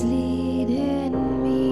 leading me.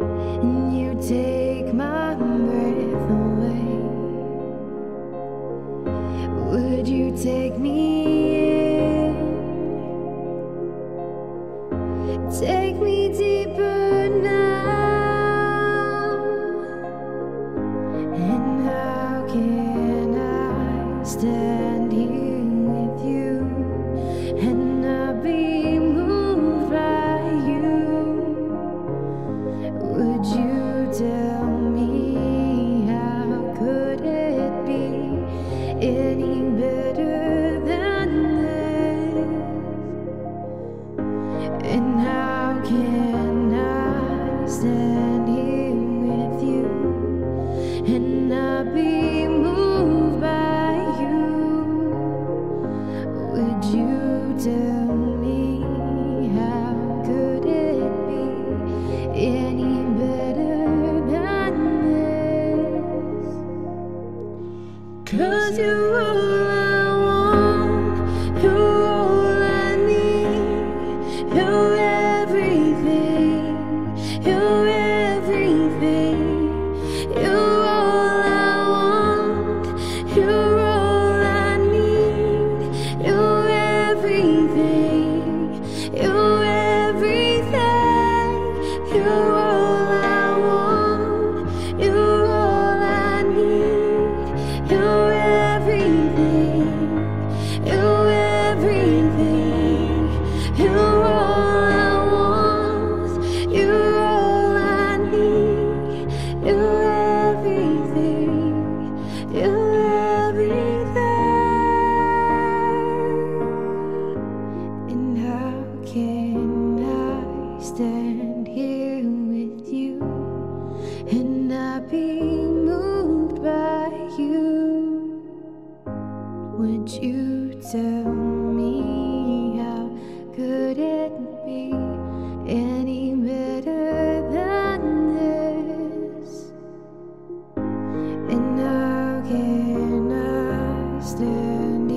you take my breath away. Would you take me in? Take me deeper now. Cause you stand here with you and not be moved by you. Would you tell me how could it be any better than this? And how can I stand